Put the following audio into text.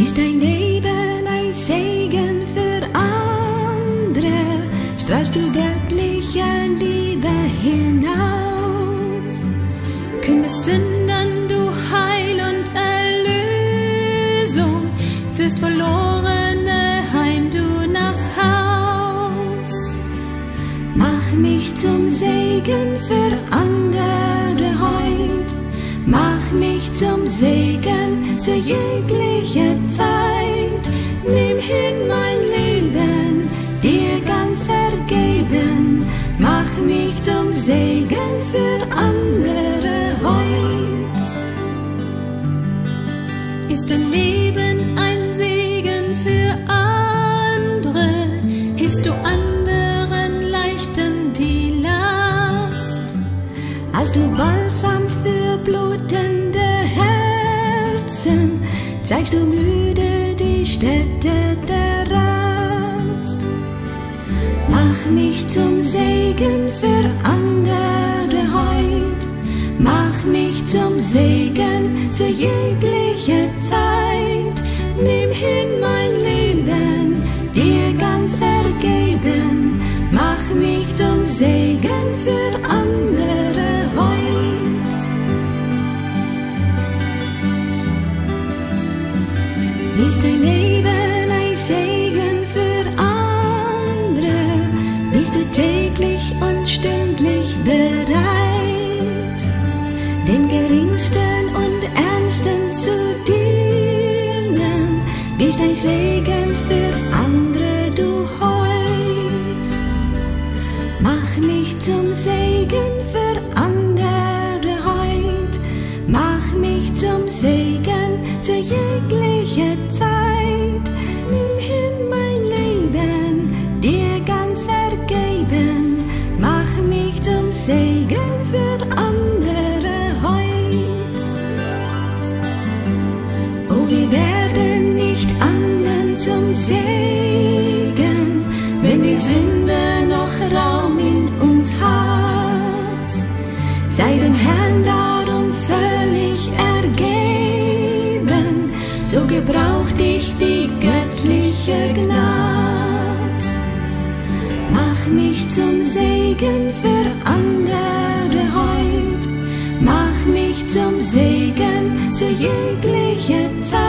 Ist dein Leben ein Segen für andere? Strahlst du göttliche Liebe hinaus? Kündest Sündern du Heil und Erlösung, führst verlorene heim du nach Haus. Mach mich zum Segen für Leben ein Segen für andere? Hilfst du anderen leichten die Last? Als du Balsam für blutende Herzen, zeigst du müde die Stätte der Rast. Mach mich zum Segen für andere mich zum Segen zu jeglicher Zeit. Nimm hin mein Leben, dir ganz ergeben, mach mich zum Segen für andere heut. Ist dein Leben ein Segen für andere? Bist du täglich und stündlich bereit, Ein Segen für andere du heut? Mach mich zum Segen für andere heut. Mach mich zum Segen zu jeglicher Segen, wenn die Sünde noch Raum in uns hat. Sei dem Herrn darum völlig ergeben, so gebraucht dich die göttliche Gnad. Mach mich zum Segen für andere heut, mach mich zum Segen zu jeglicher Zeit.